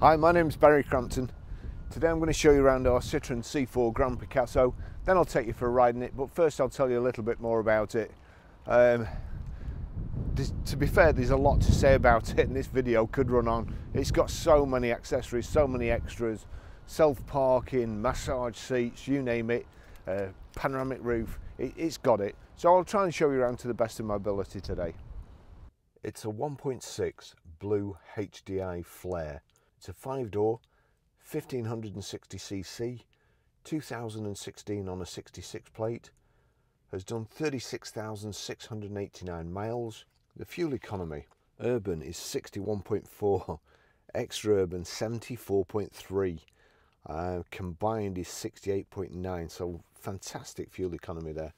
Hi, my name's Barrie Crampton. Today I'm going to show you around our Citroen C4 Grand Picasso, then I'll take you for a ride in it, but first I'll tell you a little bit more about it. Um, to be fair, there's a lot to say about it and this video could run on. It's got so many accessories, so many extras, self-parking, massage seats, you name it, uh, panoramic roof, it, it's got it. So I'll try and show you around to the best of my ability today. It's a 1.6 blue HDI Flair. It's a five door, 1560cc, 2016 on a 66 plate, has done 36,689 miles. The fuel economy, urban is 61.4, extra urban 74.3, uh, combined is 68.9, so fantastic fuel economy there.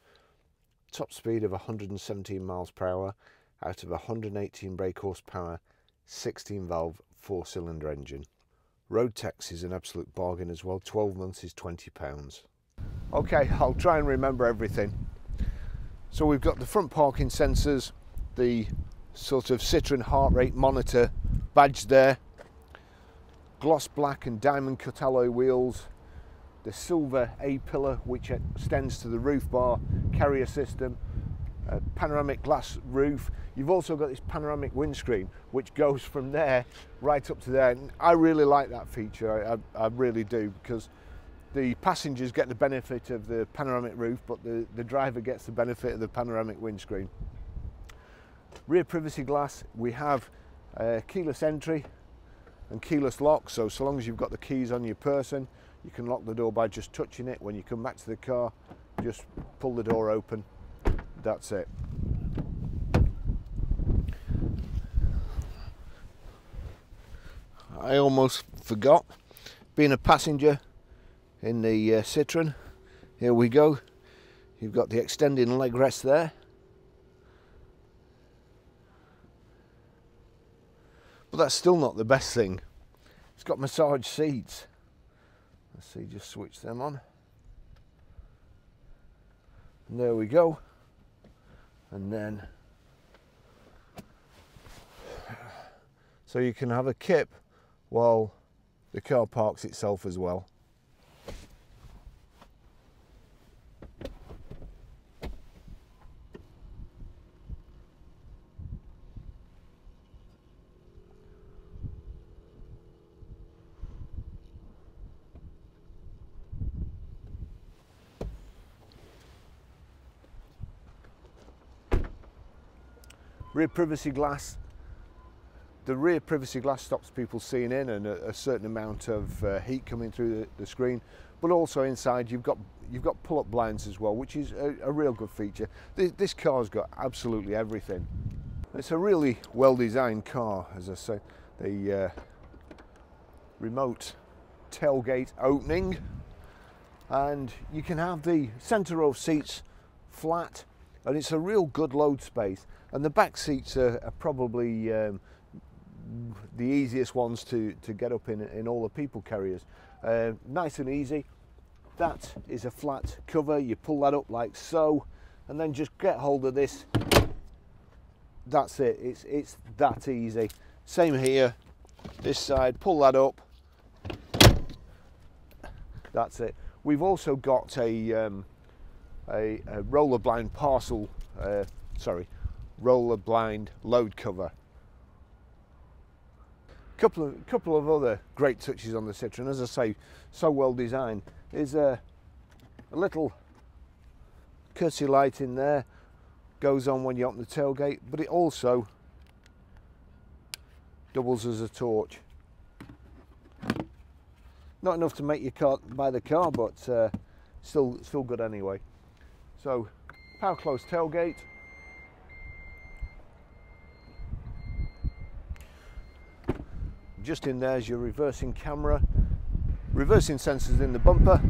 Top speed of 117 miles per hour out of 118 brake horsepower, 16 valve, four cylinder engine. Road tax is an absolute bargain as well, 12 months is £20. Okay, I'll try and remember everything. So we've got the front parking sensors, the sort of Citroen heart rate monitor badge there, gloss black and diamond cut alloy wheels, the silver A-pillar which extends to the roof bar carrier system, panoramic glass roof. You've also got this panoramic windscreen which goes from there right up to there. And I really like that feature, I, I, I really do, because the passengers get the benefit of the panoramic roof, but the, the driver gets the benefit of the panoramic windscreen. Rear privacy glass, we have uh, keyless entry and keyless lock, so so long as you've got the keys on your person, you can lock the door by just touching it. When you come back to the car, just pull the door open that's it. I almost forgot being a passenger in the uh, Citroen. Here we go. You've got the extending leg rest there. But that's still not the best thing. It's got massage seats. Let's see, just switch them on. And there we go and then so you can have a kip while the car parks itself as well. Rear privacy glass. The rear privacy glass stops people seeing in and a, a certain amount of uh, heat coming through the, the, screen. But also inside you've got you've got pull-up blinds as well, which is a, a real good feature. This, this, car's got absolutely everything. It's a really well-designed car, as I say. The uh, remote tailgate opening, and you can have the centre row seats flat, and it's a real good load space and the back seats are, are probably um, the easiest ones to, to get up in in all the people carriers. Uh, nice and easy. That is a flat cover. You pull that up like so, and then just get hold of this. That's it. It's it's that easy. Same here. This side. Pull that up. That's it. We've also got a um, a, a roller blind parcel. Uh, sorry, roller blind load cover. Couple of couple of other great touches on the Citroen, as I say, so well designed. Is a, a little courtesy light in there, goes on when you open the tailgate, but it also doubles as a torch. Not enough to make you car buy the car, but uh, still still good anyway. So power close tailgate, just in there is your reversing camera, reversing sensors in the bumper.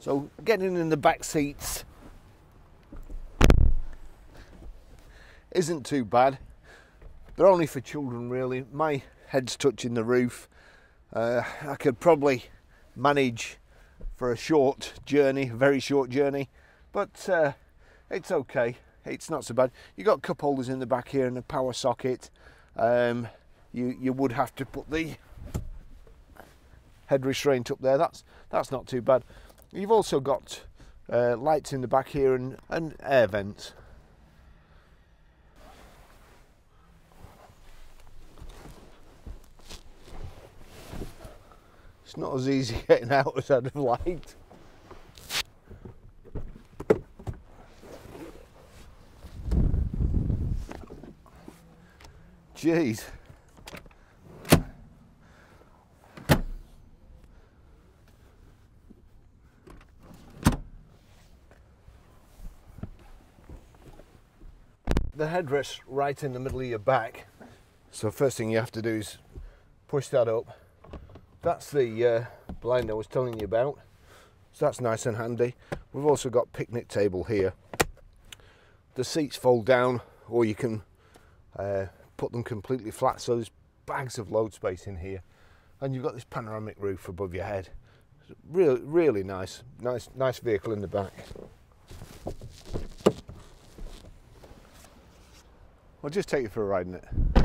So getting in the back seats isn't too bad. They're only for children really. My head's touching the roof. Uh, I could probably manage for a short journey, very short journey, but uh, it's okay. It's not so bad. You got cup holders in the back here and a power socket. Um, you you would have to put the head restraint up there. That's that's not too bad. You've also got uh, lights in the back here and, and air vents. It's not as easy getting out as I'd have liked. Jeez. The headrest right in the middle of your back. So first thing you have to do is push that up that's the uh, blind I was telling you about. So that's nice and handy. We've also got picnic table here. The seats fold down or you can uh, put them completely flat so there's bags of load space in here. And you've got this panoramic roof above your head. Really, really nice, nice, nice vehicle in the back. I'll just take you for a ride in it.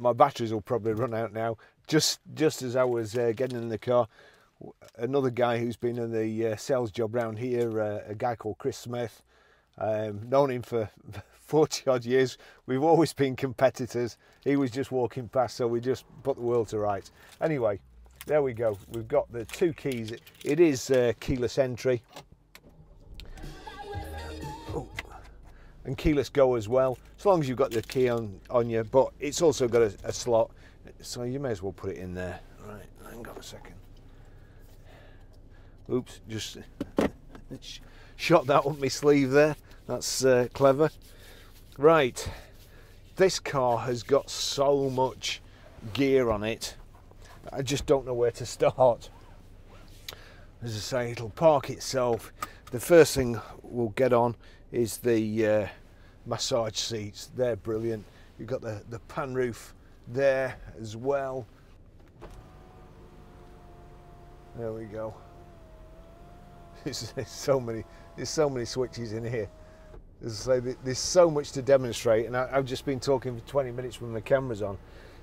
My batteries will probably run out now. Just just as I was uh, getting in the car, another guy who's been in the uh, sales job around here, uh, a guy called Chris Smith, um, known him for 40 odd years. We've always been competitors. He was just walking past, so we just put the world to rights. Anyway, there we go. We've got the two keys. It is uh, keyless entry. And keyless go as well, as long as you've got the key on, on you, but it's also got a, a slot, so you may as well put it in there. Right, hang on a second. Oops, just shot that up my sleeve there. That's uh, clever. Right, this car has got so much gear on it. I just don't know where to start. As I say, it'll park itself. The first thing we'll get on is the uh, massage seats. They're brilliant. You've got the, the pan roof there as well. There we go. There's, so many there's so many switches in here. There's, there's so much to demonstrate, and I, have just been talking for 20 minutes when the camera's on.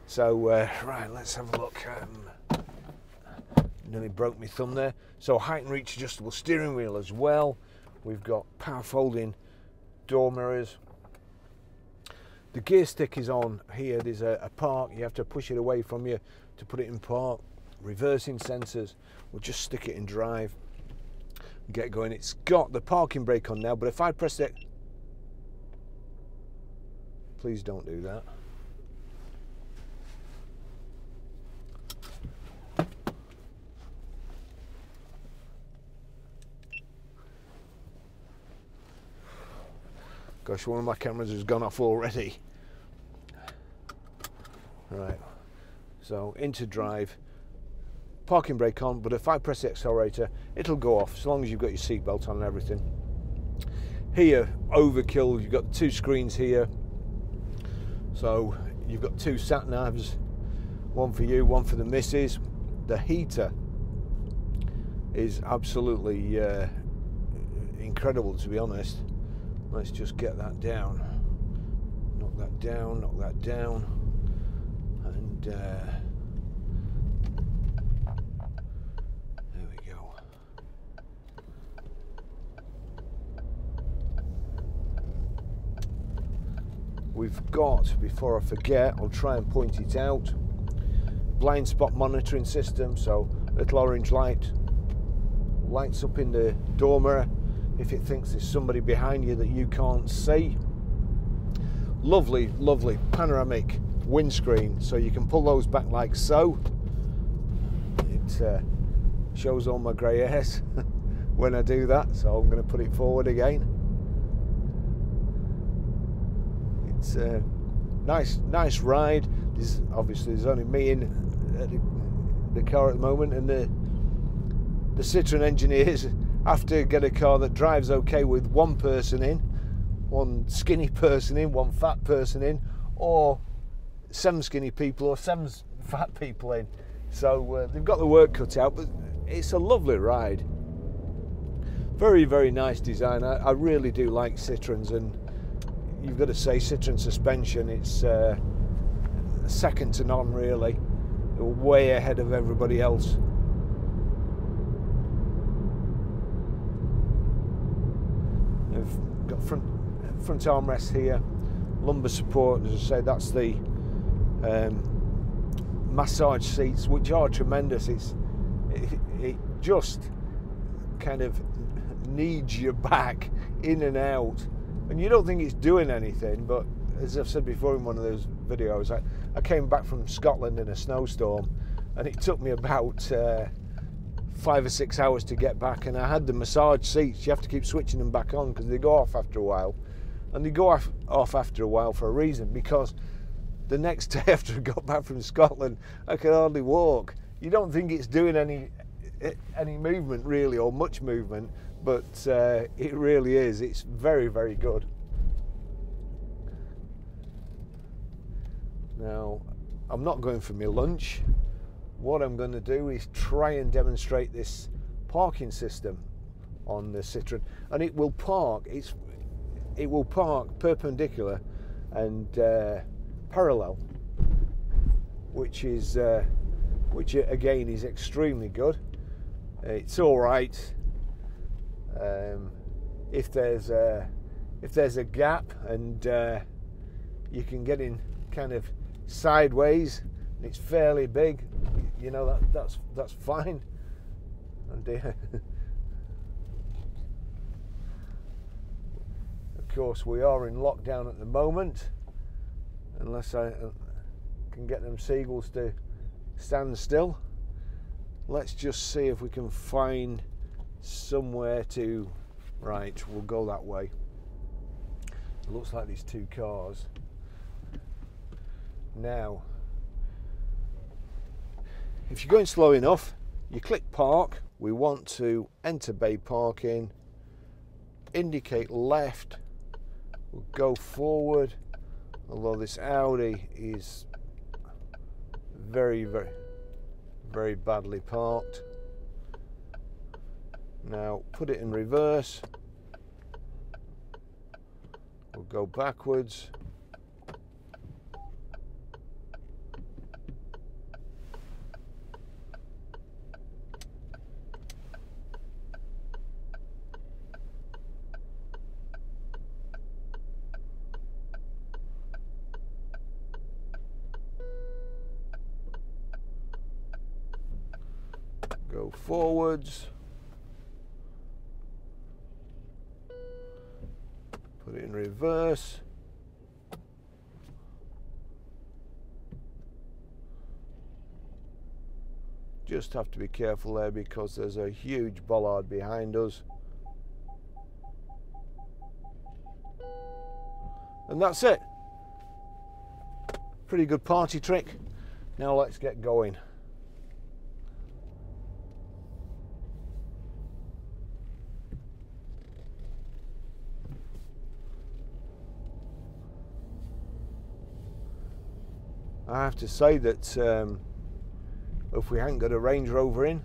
So uh, right, let's have a look. Um, nearly broke my thumb there. So height and reach adjustable steering wheel as well. We've got power folding door mirrors. The gear stick is on here. There's a, a park. You have to push it away from you to put it in park. Reversing sensors. We'll just stick it in drive. Get going. It's got the parking brake on now, but if I press it, please don't do that. Gosh, one of my cameras has gone off already. Right, so into drive, parking brake on, but if I press the accelerator, it'll go off as long as you've got your seatbelt on and everything. Here, overkill, you've got two screens here. So you've got two sat navs, one for you, one for the missus. The heater is absolutely uh, incredible, to be honest. Let's just get that down. Knock that down, knock that down. And uh, there we go. We've got, before I forget, I'll try and point it out, blind spot monitoring system. So little orange light lights up in the door mirror if it thinks there's somebody behind you that you can't see. Lovely, lovely panoramic windscreen, so you can pull those back like so. It uh, shows all my grey hairs when I do that, so I'm going to put it forward again. It's a nice, nice ride. There's obviously there's only me in the, the car at the moment, and the the Citroen engineers have to get a car that drives okay with one person in, one skinny person in, one fat person in, or seven skinny people or seven fat people in. So uh, they've got the work cut out, but it's a lovely ride. Very, very nice design. I, I really do like Citroens, and you've got to say Citroen suspension. It's uh, second to none, really. They're way ahead of everybody else. They've got front front armrest here, lumbar support. As I say, that's the um, massage seats, which are tremendous. It's it, it just kind of needs your back in and out, and you don't think it's doing anything, but as I've said before in one of those videos, I, I came back from Scotland in a snowstorm, and it took me about uh, five or six hours to get back. And I had the massage seats; you have to keep switching them back on because they go off after a while, and they go off, off after a while for a reason. Because the next day after I got back from Scotland, I could hardly walk. You don't think it's doing any any movement really, or much movement, but uh, it really is. It's very, very good. Now, I'm not going for my lunch. What I'm going to do is try and demonstrate this parking system on the Citroen, and it will park. It's it will park perpendicular and uh, parallel, which is uh, which again is extremely good. It's all right um, if there's a if there's a gap and uh, you can get in kind of sideways it's fairly big, you know that that's that's fine. And uh, of course we are in lockdown at the moment, unless I uh, can get them seagulls to stand still. Let's just see if we can find somewhere to right. We'll go that way. It looks like these two cars. Now, if you're going slow enough, you click park. We want to enter bay parking, indicate left, we'll go forward, although this Audi is very, very, very badly parked. Now put it in reverse, we'll go backwards, forwards, put it in reverse, just have to be careful there because there's a huge bollard behind us. And that's it. Pretty good party trick. Now let's get going. I have to say that um, if we hadn't got a Range Rover in,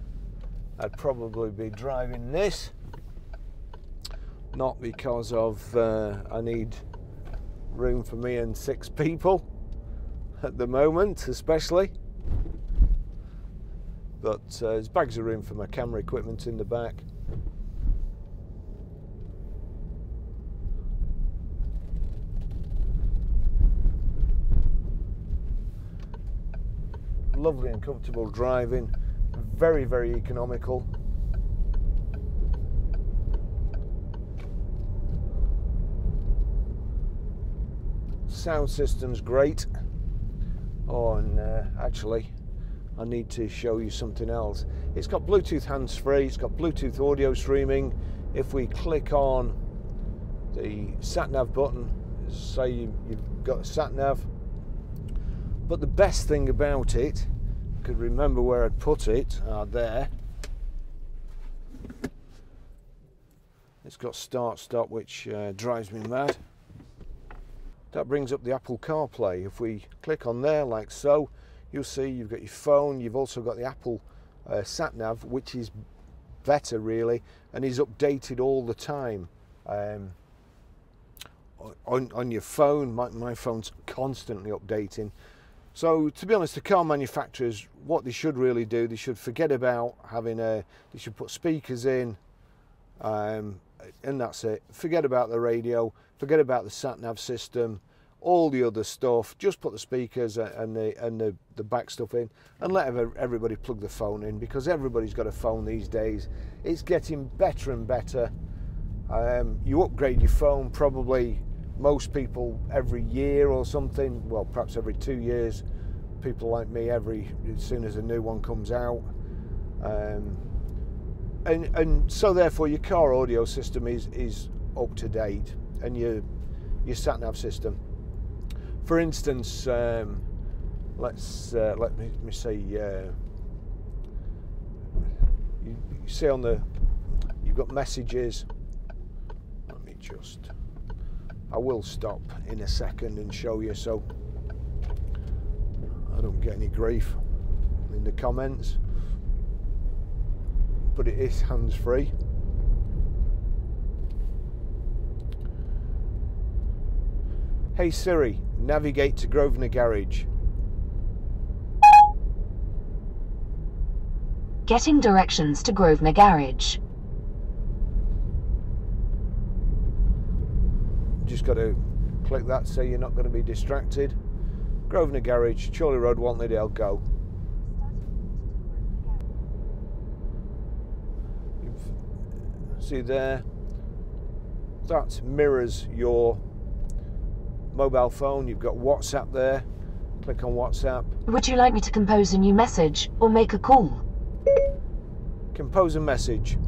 I'd probably be driving this. Not because of uh, I need room for me and six people at the moment, especially. But uh, there's bags of room for my camera equipment in the back. Lovely and comfortable driving, very, very economical. Sound system's great. Oh, and uh, actually, I need to show you something else. It's got Bluetooth hands-free, it's got Bluetooth audio streaming. If we click on the sat-nav button, say you, have got sat-nav, but the best thing about it could remember where I'd put it. Ah, there. It's got start stop, which uh, drives me mad. That brings up the Apple CarPlay. If we click on there like so, you'll see you've got your phone, you've also got the Apple uh, sat nav, which is better really, and is updated all the time. Um, on, on your phone, my, my phone's constantly updating. So to be honest, the car manufacturers, what they should really do, they should forget about having a, they should put speakers in, um, and that's it. Forget about the radio, forget about the sat nav system, all the other stuff. Just put the speakers and the and the, the back stuff in, and let everybody plug the phone in because everybody's got a phone these days. It's getting better and better. Um, you upgrade your phone probably most people every year or something. Well, perhaps every two years. People like me every as soon as a new one comes out. Um, and and so therefore your car audio system is is up to date and your your sat nav system for instance um, let's uh, let me, me say uh, you, you see on the you've got messages let me just I will stop in a second and show you so I don't get any grief in the comments but it is hands free. Hey Siri, navigate to Grosvenor Garage. Getting directions to Grosvenor Garage. Just got to click that so you're not going to be distracted. Grosvenor Garage, Chorley Road, Walton-le-Dale, go. see there? That mirrors your mobile phone. You've got whatsapp there. Click on whatsapp. Would you like me to compose a new message or make a call? Compose a message.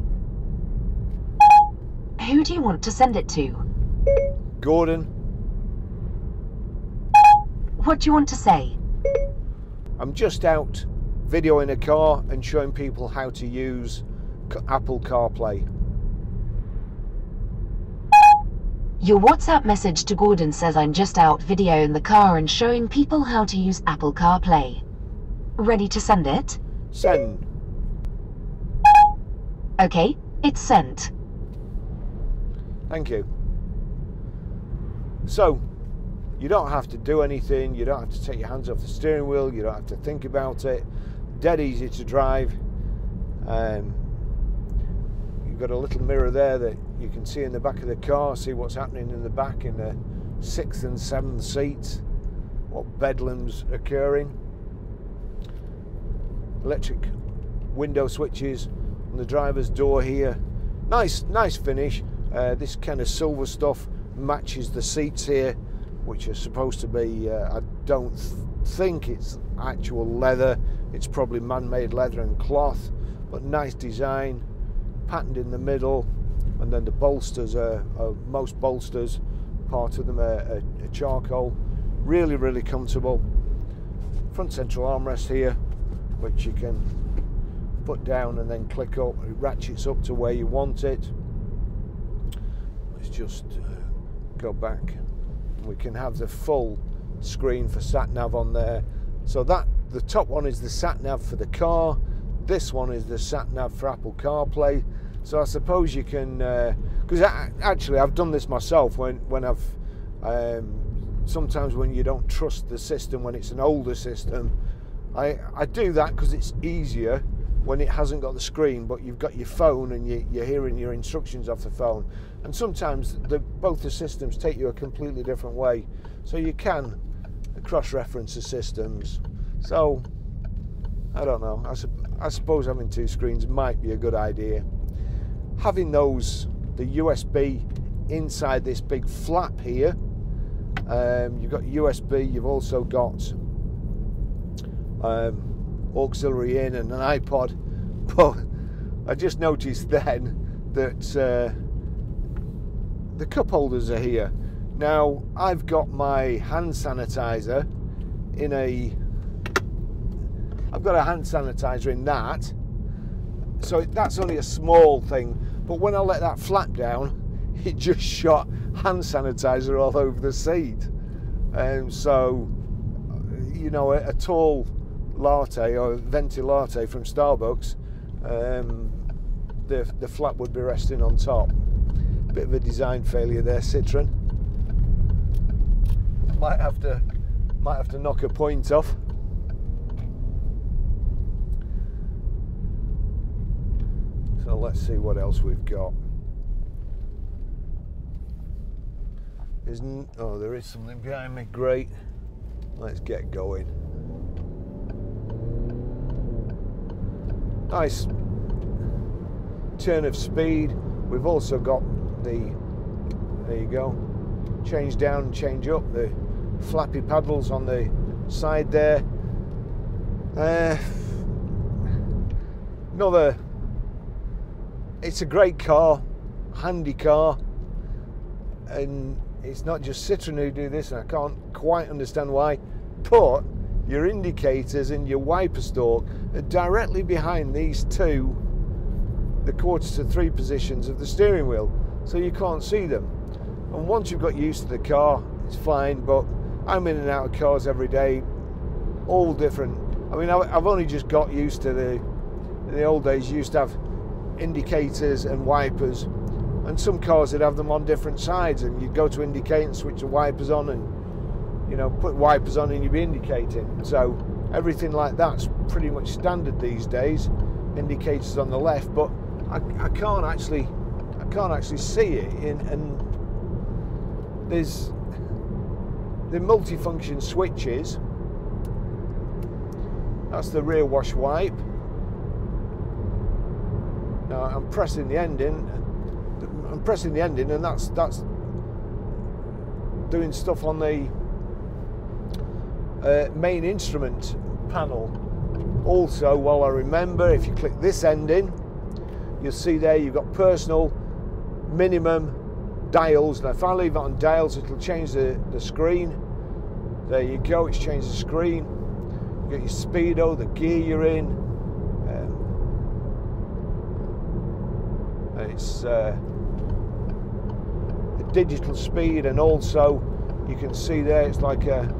Who do you want to send it to gordon what do you want to say i'm just out videoing a car and showing people how to use apple carplay Your WhatsApp message to Gordon says I'm just out videoing the car and showing people how to use Apple CarPlay. Ready to send it? Send. Okay, it's sent. Thank you. So, you don't have to do anything, you don't have to take your hands off the steering wheel, you don't have to think about it. Dead easy to drive. Um, you've got a little mirror there that you can see in the back of the car, see what's happening in the back in the sixth and seventh seats, what bedlam's occurring. Electric window switches on the driver's door here. Nice, nice finish. Uh, this kind of silver stuff matches the seats here, which are supposed to be, uh, I don't th think it's actual leather. It's probably man-made leather and cloth, but nice design, patterned in the middle and then the bolsters are, are most bolsters part of them are, are, are, charcoal. Really really comfortable. Front central armrest here which you can put down and then click up. It ratchets up to where you want it. Let's just uh, go back. We can have the full screen for sat nav on there. So that the top one is the sat nav for the car. This one is the sat nav for Apple CarPlay. So I suppose you can, because uh, actually I've done this myself when when I've um, sometimes when you don't trust the system when it's an older system. I I do that because it's easier when it hasn't got the screen, but you've got your phone and you, you're hearing your instructions off the phone. And sometimes the, both the systems take you a completely different way, so you can cross-reference the systems. So I don't know. I, su I suppose having two screens might be a good idea having those the USB inside this big flap here um, you've got USB you've also got um, auxiliary in and an iPod. But I just noticed then that uh, the cup holders are here. Now I've got my hand sanitizer in a I've got a hand sanitizer in that. So that's only a small thing but when I let that flap down it just shot hand sanitizer all over the seat. And so you know a, a tall latte or venti latte from Starbucks, um, the, the flap would be resting on top. Bit of a design failure there, Citroen. Might have to might have to knock a point off. So let's see what else we've got. Isn't oh there is something behind me. Great. Let's get going. Nice turn of speed. We've also got the there you go. Change down, change up, the flappy paddles on the side there. Uh, another it's a great car, handy car, and it's not just Citroen who do this, and I can't quite understand why. But your indicators and your wiper stalk are directly behind these two, the quarter to three positions of the steering wheel, so you can't see them. And once you've got used to the car, it's fine. But I'm in and out of cars every day, all different. I mean, I've only just got used to the. In the old days, you used to have indicators and wipers, and some cars would have them on different sides, and you'd go to indicate and switch the wipers on, and you know put wipers on and you'd be indicating. So everything like that's pretty much standard these days. Indicators on the left, but I, I can't actually I can't actually see it in and there's the multifunction switches that's the rear wash wipe now I'm pressing the ending I'm pressing the ending and that's that's doing stuff on the uh, main instrument panel also while I remember if you click this ending you'll see there you've got personal minimum dials. Now if I leave it on dials, it'll change the, the screen. There you go, it's changed the screen. You get your speedo, the gear you're in. Um, it's uh, the digital speed, and also you can see there it's like a,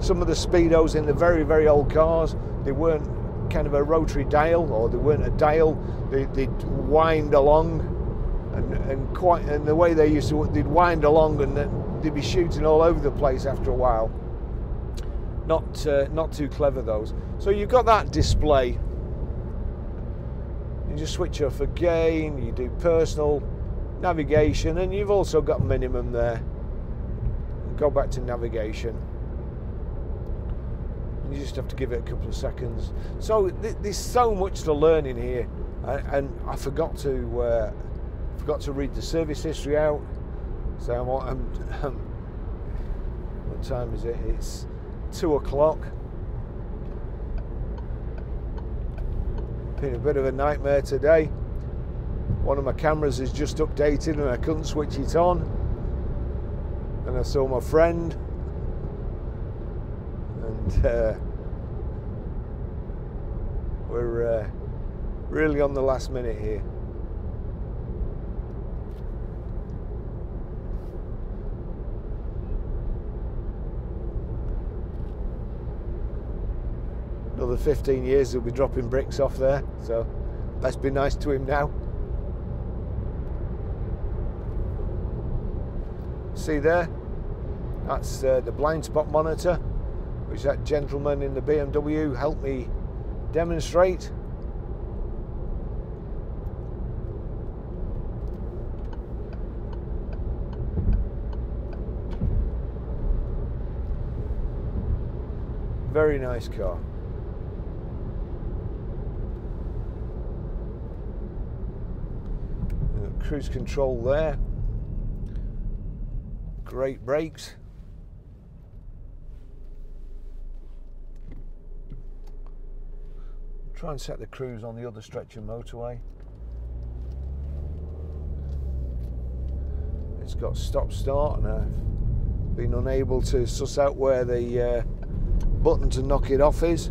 some of the speedos in the very very old cars they weren't kind of a rotary dial or they weren't a dial they, they'd wind along and, and quite and the way they used to they'd wind along and they'd be shooting all over the place after a while. Not uh, not too clever those. So you've got that display. You just switch off again. You do personal navigation, and you've also got minimum there. Go back to navigation. You just have to give it a couple of seconds. So th- there's so much to learn in here, and, and I forgot to. Uh, forgot to read the service history out. So I'm, I'm, I'm what time is it? It's two o'clock. Been a bit of a nightmare today. One of my cameras is just updated and I couldn't switch it on. And I saw my friend, and uh, we're uh, really on the last minute here. another 15 years he'll be dropping bricks off there. So let's be nice to him now. See there? That's uh, the blind spot monitor, which that gentleman in the BMW helped me demonstrate. Very nice car. Uh, cruise control there. Great brakes. Try and set the cruise on the other stretch of motorway. It's got stop start and I've been unable to suss out where the uh, button to knock it off is.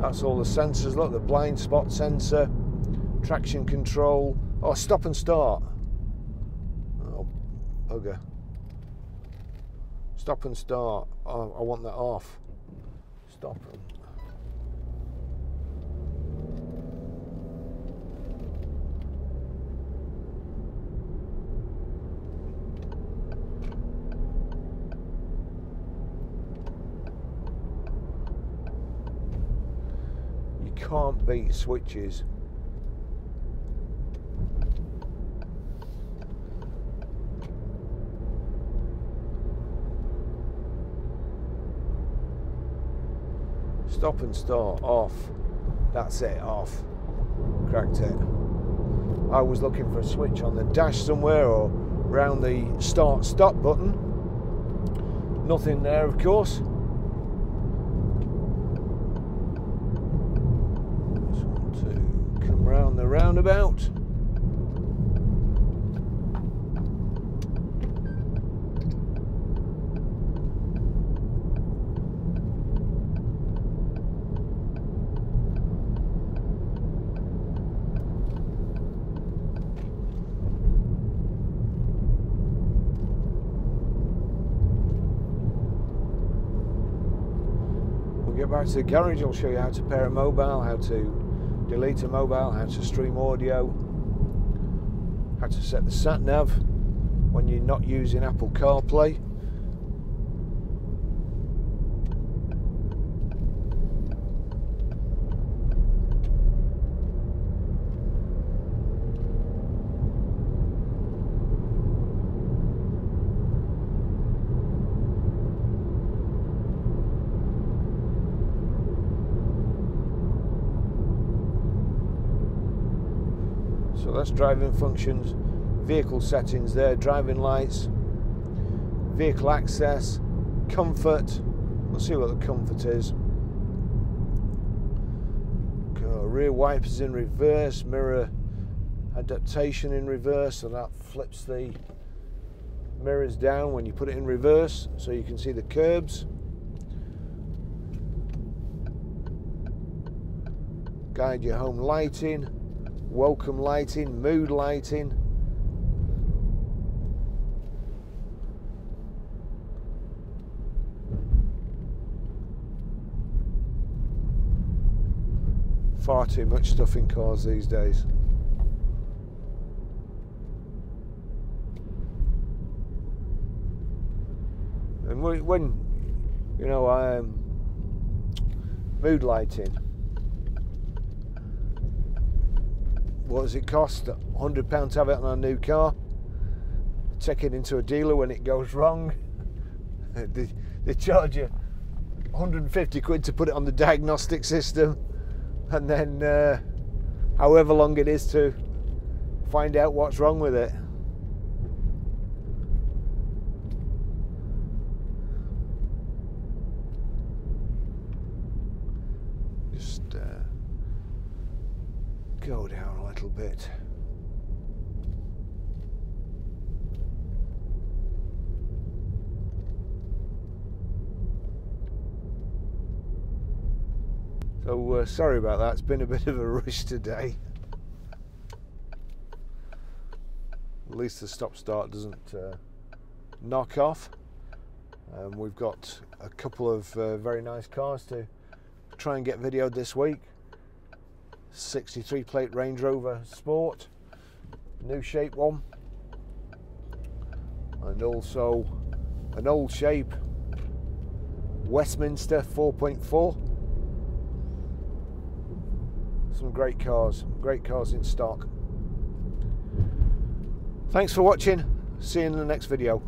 That's all the sensors. Look, the blind spot sensor, traction control, Oh, stop and start. Bugger. Stop and start. Oh, I want that off. Stop and You can't beat switches. Stop and start, off. That's it, off. Cracked it. I was looking for a switch on the dash somewhere or around the start stop button. Nothing there, of course. Want to come round the roundabout. Back to the garage. I'll show you how to pair a mobile, how to delete a mobile, how to stream audio, how to set the sat nav when you're not using Apple CarPlay. That's driving functions, vehicle settings there, driving lights, vehicle access, comfort. We'll see what the comfort is. Rear wipers in reverse, mirror adaptation in reverse, so that flips the mirrors down when you put it in reverse so you can see the curbs. Guide your home lighting welcome lighting, mood lighting. Far too much stuff in cars these days. And when, you know, um, mood lighting, what does it cost? £100 to have it on a new car. Take it into a dealer when it goes wrong. they, they charge you 150 quid to put it on the diagnostic system, and then uh, however long it is to find out what's wrong with it. Just uh, go down a little bit. So uh, sorry about that. It's been a bit of a rush today. At least the stop start doesn't uh, knock off. Um, we've got a couple of uh, very nice cars to try and get videoed this week. 63 plate Range Rover Sport, new shape one, and also an old shape Westminster 4.4. Some great cars, great cars in stock. Thanks for watching. See you in the next video.